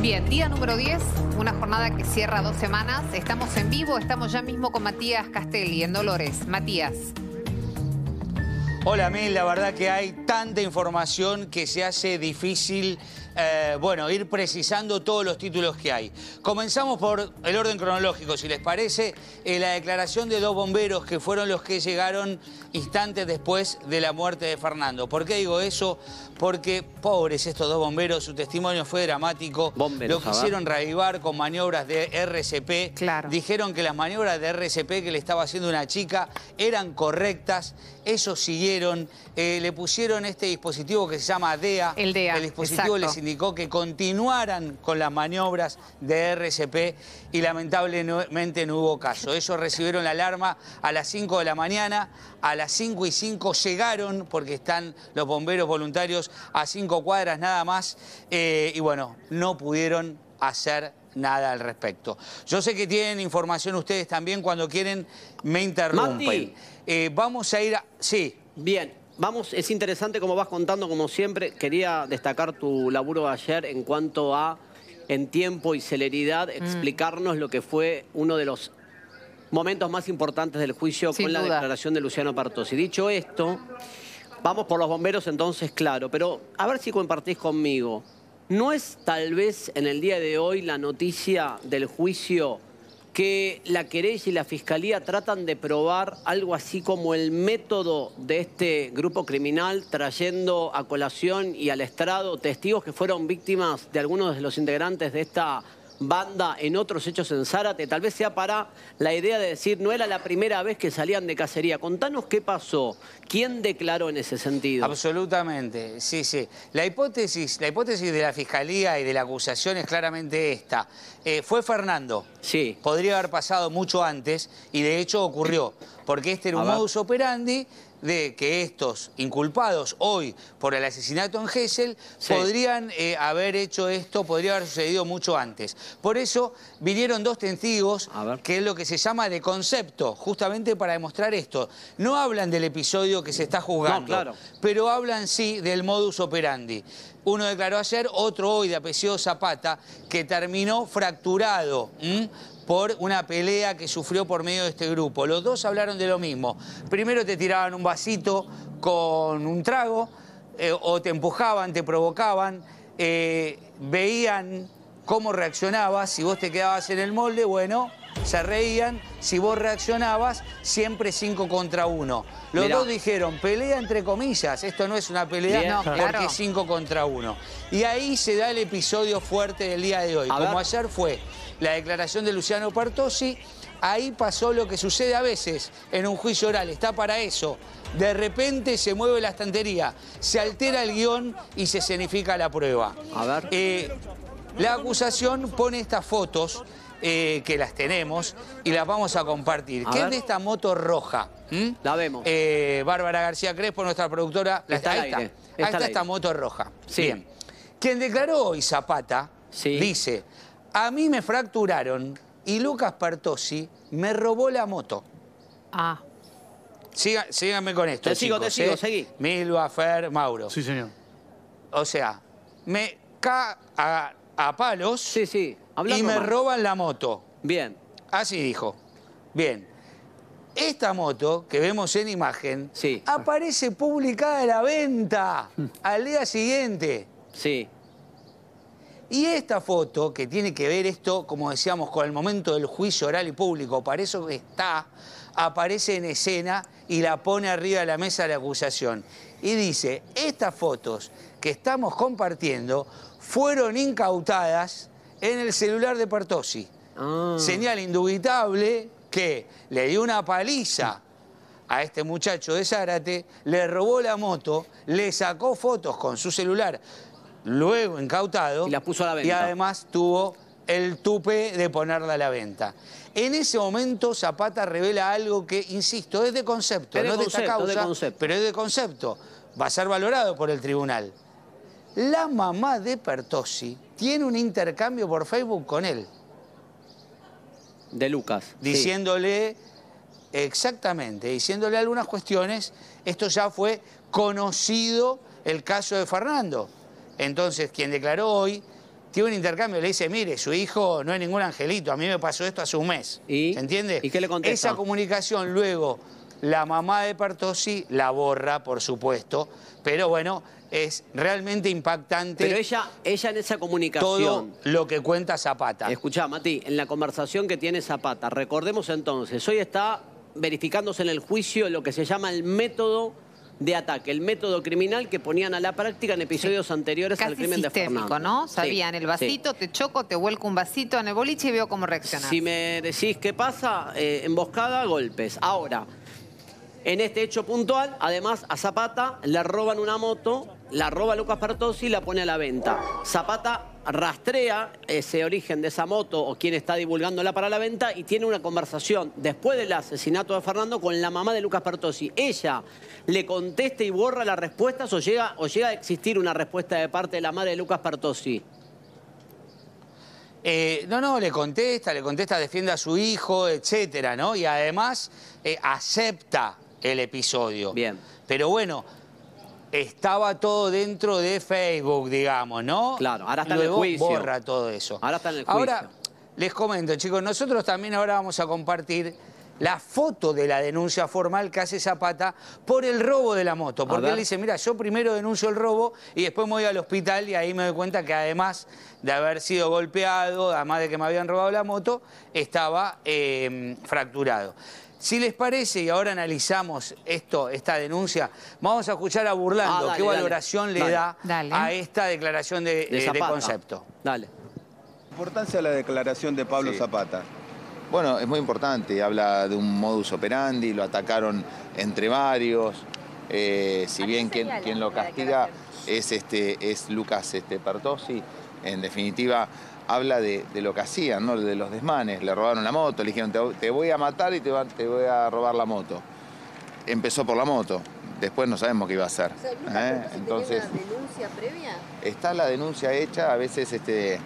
Bien, día número 10, una jornada que cierra dos semanas. Estamos en vivo, estamos ya mismo con Matías Castelli en Dolores. Matías. Hola Mil, la verdad que hay tanta información que se hace difícil eh, bueno, ir precisando todos los títulos que hay. Comenzamos por el orden cronológico, si les parece, eh, la declaración de dos bomberos que fueron los que llegaron instantes después de la muerte de Fernando. ¿Por qué digo eso? Porque, pobres estos dos bomberos, su testimonio fue dramático. lo quisieron reavivar con maniobras de RCP. Claro. Dijeron que las maniobras de RCP que le estaba haciendo una chica eran correctas. Ellos siguieron, eh, le pusieron este dispositivo que se llama DEA. El DEA, El dispositivo les indicó que continuaran con las maniobras de RCP y lamentablemente no hubo caso. Ellos recibieron la alarma a las 5 de la mañana, a las 5 y 5 llegaron, porque están los bomberos voluntarios a 5 cuadras nada más, eh, y bueno, no pudieron hacer nada al respecto. Yo sé que tienen información ustedes también, cuando quieren me interrumpen. Eh, vamos a ir a... Sí. Bien, Vamos, es interesante como vas contando, como siempre. Quería destacar tu laburo de ayer en cuanto a, en tiempo y celeridad, mm. explicarnos lo que fue uno de los momentos más importantes del juicio con la declaración de Luciano Partosi. Dicho esto, vamos por los bomberos entonces, claro, pero a ver si compartís conmigo. ¿No es tal vez en el día de hoy la noticia del juicio que la querella y la fiscalía tratan de probar algo así como el método de este grupo criminal, trayendo a colación y al estrado testigos que fueron víctimas de algunos de los integrantes de esta banda en otros hechos en Zárate, tal vez sea para la idea de decir, no era la primera vez que salían de cacería. Contanos qué pasó, quién declaró en ese sentido. Absolutamente, sí, sí. La hipótesis, la hipótesis de la Fiscalía y de la acusación es claramente esta. Eh, fue Fernando. Sí. Podría haber pasado mucho antes y de hecho ocurrió, porque este era un modus operandi de que estos inculpados hoy por el asesinato en Gessel podrían eh, haber hecho esto, podría haber sucedido mucho antes. Por eso vinieron dos testigos, que es lo que se llama de concepto, justamente para demostrar esto. No hablan del episodio que se está juzgando, pero hablan sí del modus operandi. Uno declaró ayer, otro hoy de apellido Zapata, que terminó fracturado por una pelea que sufrió por medio de este grupo. Los dos hablaron de lo mismo. Primero te tiraban un vasito con un trago, eh, o te empujaban, te provocaban, eh, veían cómo reaccionabas, si vos te quedabas en el molde, bueno, se reían, si vos reaccionabas, siempre cinco contra uno. Los dos dijeron, pelea entre comillas, esto no es una pelea, porque es cinco contra uno. Y ahí se da el episodio fuerte del día de hoy, como ayer fue la declaración de Luciano Partosi, ahí pasó lo que sucede a veces en un juicio oral, está para eso. De repente se mueve la estantería, se altera el guion y se escenifica la prueba. A ver. Eh, la acusación pone estas fotos, eh, que las tenemos, y las vamos a compartir. ¿Qué es de esta moto roja? La vemos. Eh, Bárbara García Crespo, nuestra productora, la está, ahí está. Ahí está esta moto roja. Bien. Quien declaró hoy Zapata dice a mí me fracturaron y Lucas Partosi me robó la moto. Ah. síganme con esto. Te sigo, te sigo, ¿eh? seguí. Milva, Fer, Mauro. Sí, señor. O sea, me ca a, palos sí, sí. y me roban la moto. Bien. Así dijo. Bien. Esta moto que vemos en imagen aparece publicada a la venta al día siguiente. Sí. Y esta foto, que tiene que ver esto, como decíamos, con el momento del juicio oral y público, para eso está, aparece en escena y la pone arriba de la mesa de la acusación. Y dice, estas fotos que estamos compartiendo fueron incautadas en el celular de Partosi. Ah. Señal indubitable que le dio una paliza a este muchacho de Zárate, le robó la moto, le sacó fotos con su celular luego incautado. Y la puso a la venta. Y además tuvo el tupe de ponerla a la venta. En ese momento Zapata revela algo que, insisto, es de concepto, no de esta causa, pero es de concepto. Va a ser valorado por el tribunal. La mamá de Pertosi tiene un intercambio por Facebook con él. De Lucas. Diciéndole, exactamente, diciéndole algunas cuestiones. Esto ya fue conocido el caso de Fernando. Entonces, quien declaró hoy tiene un intercambio, le dice, mire, su hijo no es ningún angelito, a mí me pasó esto hace un mes. ¿Y? ¿Se entiende? ¿Y qué le contesta? Esa comunicación luego la mamá de Pertossi la borra, por supuesto, pero bueno, es realmente impactante Pero ella, ella en esa todo comunicación... lo que cuenta Zapata. Escuchá, Mati, en la conversación que tiene Zapata, recordemos entonces, hoy está verificándose en el juicio lo que se llama el método de ataque, el método criminal que ponían a la práctica en episodios anteriores al crimen de Fernando. ¿no? Sí, Sabían el sí. vasito, te choco, te vuelco un vasito en el boliche y veo cómo reaccionas. Si me decís qué pasa, eh, emboscada, golpes. Ahora, en este hecho puntual, además a Zapata le roban una moto, la roba Lucas Pertossi y la pone a la venta. Zapata rastrea ese origen de esa moto o quien está divulgándola para la venta y tiene una conversación después del asesinato de Fernando con la mamá de Lucas Pertossi. Ella le contesta y borra las respuestas o llega, o llega a existir una respuesta de parte de la madre de Lucas Pertossi. Eh, no, no, le contesta, le contesta, defiende a su hijo, etcétera, ¿no? Y además eh, acepta el episodio. Bien. Pero bueno, estaba todo dentro de Facebook, digamos, ¿no? Claro, ahora está en el juicio. borra todo eso. Ahora está en el Ahora, juicio. les comento, chicos, nosotros también ahora vamos a compartir la foto de la denuncia formal que hace Zapata por el robo de la moto. Porque él dice, mira, yo primero denuncio el robo y después me voy al hospital y ahí me doy cuenta que además de haber sido golpeado, además de que me habían robado la moto, estaba eh, fracturado. Si les parece, y ahora analizamos esto, esta denuncia, vamos a escuchar a Burlando Ah, dale, qué dale. valoración le Dale. da Dale. a esta declaración de, De eh, de Zapata. concepto. Dale. Importancia de la declaración de Pablo Sí. Zapata. Bueno, es muy importante, habla de un modus operandi, lo atacaron entre varios. eh, si bien quien, quien lo castiga es, este, es Lucas este, Pertossi, en definitiva habla de, de lo que hacían, ¿no? de los desmanes. Le robaron la moto, le dijeron te, te voy a matar y te, va- te voy a robar la moto. Empezó por la moto, después no sabemos qué iba a hacer. O sea, ¿eh? Entonces, una denuncia previa? Está la denuncia hecha, a veces este,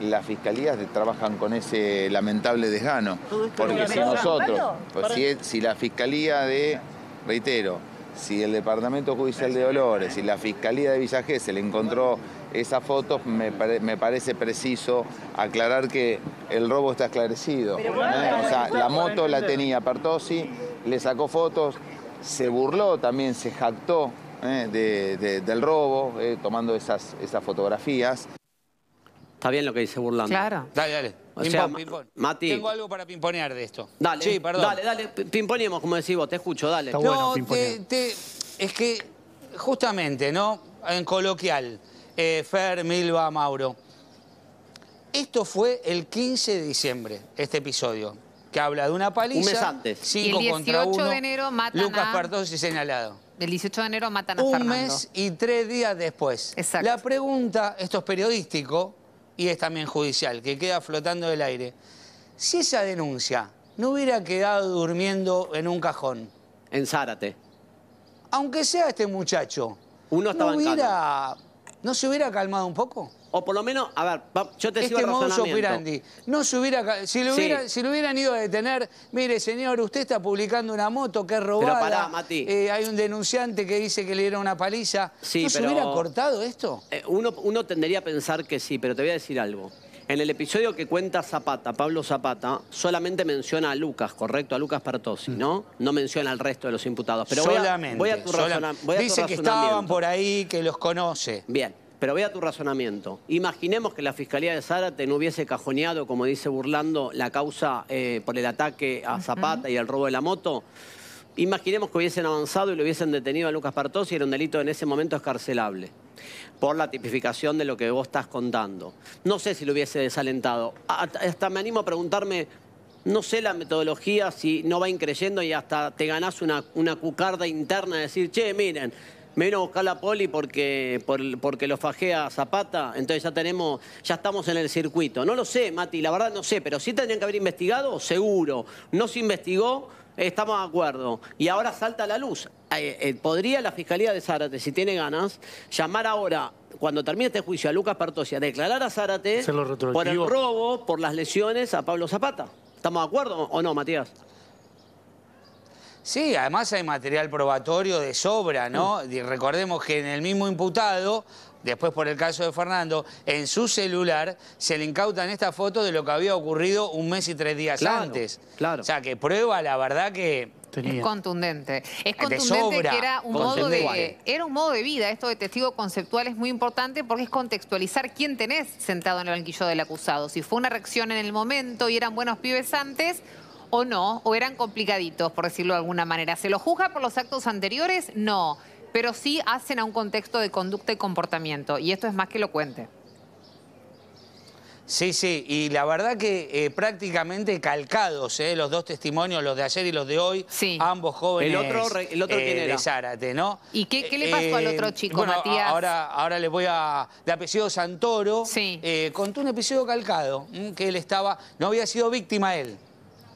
las fiscalías trabajan con ese lamentable desgano. Porque si nosotros, pues si, la fiscalía de, reitero, si el Departamento Judicial de Dolores, si la Fiscalía de Villa Gesell encontró esas fotos, me, pare- me parece preciso aclarar que el robo está esclarecido. ¿eh? O sea, la moto la tenía Pertossi, le sacó fotos, se burló también, se jactó ¿eh? de- de- del robo, ¿eh? tomando esas, esas fotografías. Está bien lo que dice Burlando. Claro. Dale, dale. O Ping sea, pong, Ma- ping pong. Mati. Tengo algo para pimponear de esto. Dale, Sí, perdón. dale, dale, pi- pimponeemos, como decís vos, te escucho, dale. Está bueno, no, te- te- es que justamente, ¿no? En coloquial, eh, Fer, Milva, Mauro. Esto fue el 15 de diciembre, este episodio, que habla de una paliza. Un mes antes. Cinco Y el contra 18 uno. de enero matan Lucas a- Pertossi señalado. El 18 de enero matan a Un Fernando. mes y tres días después. Exacto. La pregunta, esto es periodístico y es también judicial, que queda flotando del aire. Si esa denuncia no hubiera quedado durmiendo en un cajón, En Zárate. aunque sea este muchacho, Uno estaba ¿no, en hubiera, ¿no se hubiera calmado un poco? O por lo menos, a ver, yo te sigo Este el razonamiento. operandi. No se hubiera, si, lo Sí. si lo hubieran ido a detener, mire señor, usted está publicando una moto que es robada. pará, Mati. eh, hay un denunciante que dice que le dieron una paliza. Sí, ¿No se pero- hubiera cortado esto? Eh, uno, uno tendería a pensar que sí, pero te voy a decir algo. En el episodio que cuenta Zapata, Pablo Zapata, solamente menciona a Lucas, ¿correcto? A Lucas Pertossi, ¿no? No menciona al resto de los imputados. Pero voy a- Solamente. voy a, tu, sola- razona- voy a tu Dice que estaban razonamiento. por ahí, que los conoce. Bien, pero vea tu razonamiento. Imaginemos que la Fiscalía de Zárate no hubiese cajoneado, como dice Burlando, la causa eh, por el ataque a Zapata y el robo de la moto. Imaginemos que hubiesen avanzado y lo hubiesen detenido a Lucas Partossi y era un delito en ese momento escarcelable por la tipificación de lo que vos estás contando. No sé si lo hubiese desalentado. Hasta me animo a preguntarme, no sé la metodología, si no va increyendo y hasta te ganás una, una cucarda interna de decir, che, miren, me vino a buscar la poli porque, por- porque lo fajé a Zapata, entonces ya tenemos, ya estamos en el circuito. No lo sé, Mati, la verdad no sé, pero sí tendrían que haber investigado, seguro. No se investigó, estamos de acuerdo. Y ahora salta a la luz. Eh, eh, ¿Podría la Fiscalía de Zárate, si tiene ganas, llamar ahora, cuando termine este juicio, a Lucas Pertosi a declarar a Zárate por el robo, por las lesiones a Pablo Zapata? ¿Estamos de acuerdo o no, Matías? Sí, además hay material probatorio de sobra, ¿no? Mm. Y recordemos que en el mismo imputado, después por el caso de Fernando, en su celular se le incautan esta foto de lo que había ocurrido un mes y tres días Claro, antes. claro. O sea, que prueba, la verdad, que... Es contundente. Es De contundente sobra. que era un, modo de, era un modo de vida. Esto de testigo conceptual es muy importante porque es contextualizar quién tenés sentado en el banquillo del acusado. Si fue una reacción en el momento y eran buenos pibes antes o no, o eran complicaditos, por decirlo de alguna manera. ¿Se los juzga por los actos anteriores? No. Pero sí hacen a un contexto de conducta y comportamiento. Y esto es más que lo cuente. Sí, sí, y la verdad que eh, prácticamente calcados, eh, los dos testimonios, los de ayer y los de hoy, Sí. ambos jóvenes El otro el otro eh, quién era? de Zárate, ¿no? ¿Y qué- qué le pasó al otro chico, bueno, Matías? Ahora, ahora les voy a... De apellido Santoro, Sí. eh, contó un episodio calcado, mm, que él estaba... No había sido víctima él,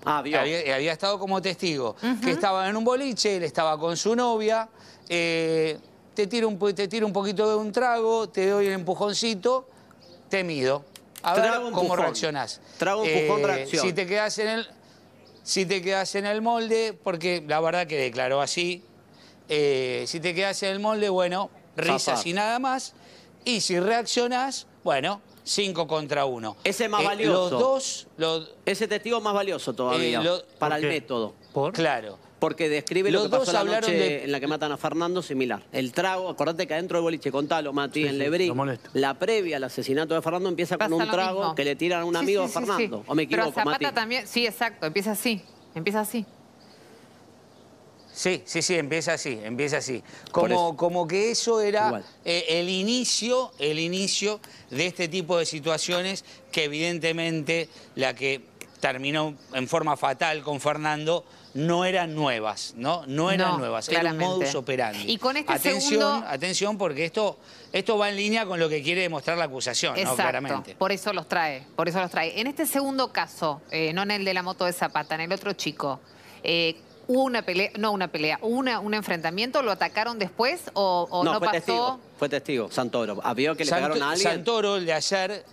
Ah, vio. había, había estado como testigo, que estaba en un boliche, él estaba con su novia, eh, te, tiro un, te tiro un poquito de un trago, te doy el empujoncito, te mido. A ver Trago, cómo empujón. reaccionás. Trago, empujón, reacción. Si te quedas en el, si te quedas en el molde, porque la verdad que declaró así, eh, si te quedas en el molde, bueno, risas Zafar. y nada más. Y si reaccionás, bueno, cinco contra uno. Ese es más Eh, valioso. Los dos, los, Ese testigo es más valioso todavía Eh, lo- para ¿por el método. claro. Porque describe lo Los que pasó dos la hablaron noche de- en la que matan a Fernando similar. El trago, acordate que adentro del boliche, contalo, Mati, Sí, en Lebrí, lo molesto. la previa al asesinato de Fernando empieza Pasa con un lo trago mismo. que le tiran a un amigo sí, de sí, Fernando. sí. ¿O me Pero equivoco, a Zapata Mati? también, sí, exacto, empieza así. Empieza así. Sí, sí, sí, empieza así, empieza así. Como, como que eso era eh, el inicio, el inicio de este tipo de situaciones que evidentemente la que terminó en forma fatal con Fernando no eran nuevas, ¿no? No eran No, nuevas, era un claramente. modus operandi. Y con este atención, segundo- atención, porque esto, esto va en línea con lo que quiere demostrar la acusación, ¿no? Exacto. Claramente. Por eso los trae, por eso los trae. En este segundo caso, eh, no en el de la moto de Zapata, en el otro chico, eh, hubo una pelea, no una pelea, una, un enfrentamiento, lo atacaron después o, o no, no, fue pasó. testigo. Fue testigo, Santoro. ¿Vio que le Sant- pegaron a alguien? Santoro, el de ayer,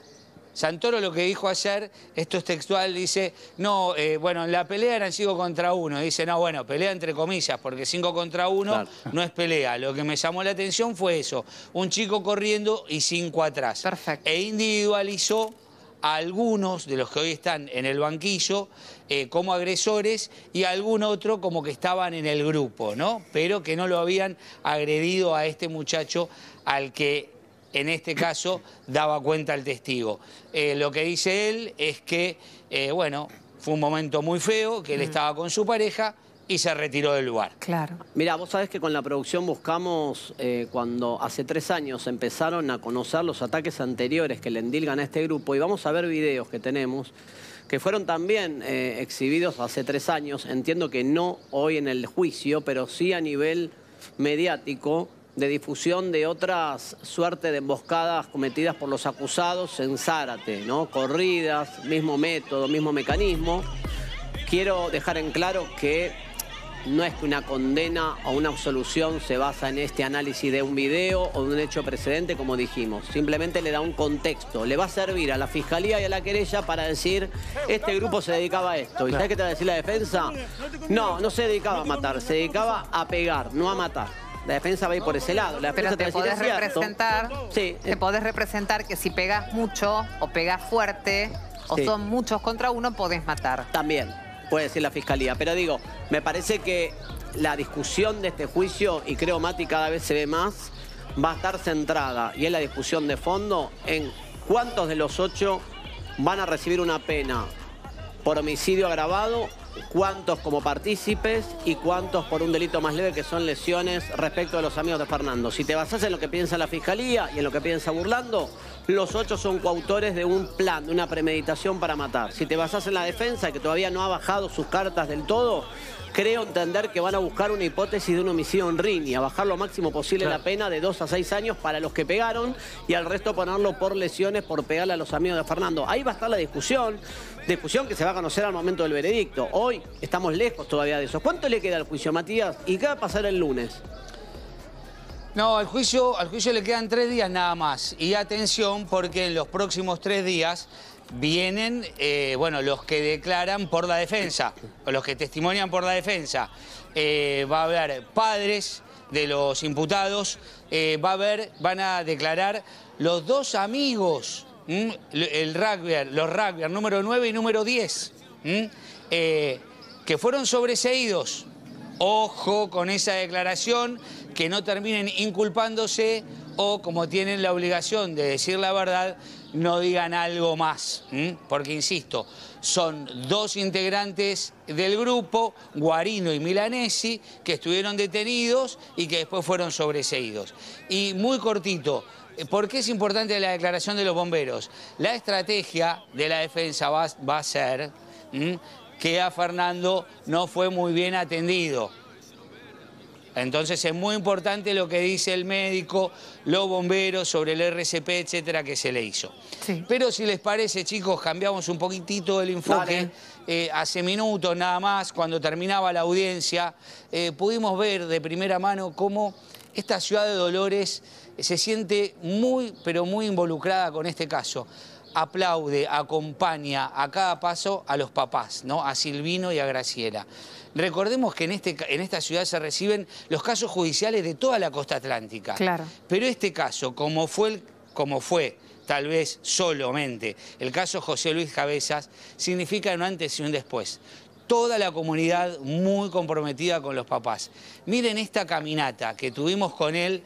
Santoro lo que dijo ayer, esto es textual, dice, no, eh, bueno, en la pelea eran cinco contra uno. Dice, no, bueno, pelea entre comillas, porque cinco contra uno Claro. no es pelea. Lo que me llamó la atención fue eso, un chico corriendo y cinco atrás. Perfecto. E individualizó a algunos de los que hoy están en el banquillo eh, como agresores y a algún otro como que estaban en el grupo, ¿no? Pero que no lo habían agredido a este muchacho al que en este caso daba cuenta el testigo. Eh, lo que dice él es que, eh, bueno, fue un momento muy feo, que él estaba con su pareja y se retiró del lugar. Claro. Mira, vos sabés que con la producción buscamos, eh, cuando hace tres años empezaron a conocer los ataques anteriores que le endilgan a este grupo, y vamos a ver videos que tenemos, que fueron también eh, exhibidos hace tres años, entiendo que no hoy en el juicio, pero sí a nivel mediático, de difusión de otras suerte de emboscadas cometidas por los acusados en Zárate, ¿no? Corridas, mismo método, mismo mecanismo. Quiero dejar en claro que no es que una condena o una absolución se basa en este análisis de un video o de un hecho precedente, como dijimos. Simplemente le da un contexto. Le va a servir a la fiscalía y a la querella para decir, este grupo se dedicaba a esto. ¿Y sabes qué te va a decir la defensa? No, no se dedicaba a matar, se dedicaba a pegar, no a matar. La defensa va a ir por ese lado. La Pero defensa te decir, podés representar, Sí, te eh, podés representar que si pegas mucho o pegas fuerte o Sí. son muchos contra uno, podés matar. También, puede decir la fiscalía. Pero digo, me parece que la discusión de este juicio, y creo Mati cada vez se ve más, va a estar centrada, y es la discusión de fondo, en cuántos de los ocho van a recibir una pena por homicidio agravado, cuántos como partícipes y cuántos por un delito más leve que son lesiones respecto de los amigos de Fernando. Si te basas en lo que piensa la fiscalía y en lo que piensa Burlando, los ocho son coautores de un plan, de una premeditación para matar. Si te basas en la defensa, que todavía no ha bajado sus cartas del todo, creo entender que van a buscar una hipótesis de un homicidio en ring y a bajar lo máximo posible la pena de dos a seis años para los que pegaron y al resto ponerlo por lesiones por pegarle a los amigos de Fernando. Ahí va a estar la discusión, discusión que se va a conocer al momento del veredicto. Hoy estamos lejos todavía de eso. ¿Cuánto le queda al juicio, Matías? ¿Y qué va a pasar el lunes? No, al juicio, al juicio le quedan tres días nada más. Y atención, porque en los próximos tres días vienen, eh, bueno, los que declaran por la defensa, o los que testimonian por la defensa. Eh, va a haber padres de los imputados, eh, va a haber, van a declarar los dos amigos, el los rugby, número 9 y número 10, que fueron sobreseídos. Ojo con esa declaración, que no terminen inculpándose o como tienen la obligación de decir la verdad, no digan algo más. Porque, insisto, son dos integrantes del grupo, Guarino y Milanesi, que estuvieron detenidos y que después fueron sobreseídos. Y muy cortito, ¿por qué es importante la declaración de los bomberos? La estrategia de la defensa va, a ser que a Fernando no fue muy bien atendido. Entonces es muy importante lo que dice el médico, los bomberos sobre el RCP, etcétera, que se le hizo. Pero si les parece, chicos, cambiamos un poquitito el enfoque. Eh, hace minutos nada más, cuando terminaba la audiencia, eh, pudimos ver de primera mano cómo esta ciudad de Dolores se siente muy, pero muy involucrada con este caso aplaude, acompaña a cada paso a los papás, ¿no? a Silvino y a Graciela. Recordemos que en, este, en esta ciudad se reciben los casos judiciales de toda la costa atlántica. Claro. Pero este caso, como fue, como fue tal vez solamente el caso José Luis Cabezas, significa un antes y un después toda la comunidad muy comprometida con los papás. Miren esta caminata que tuvimos con él